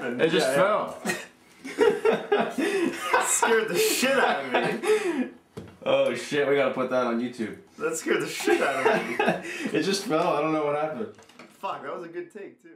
happened? It just Yeah, fell. yeah. scared the shit out of me. Oh shit, we gotta put that on YouTube. That scared the shit out of me. it just fell. I don't know what happened. Fuck, that was a good take too.